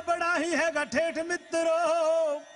बड़ा ही है ठेठ मित्रों।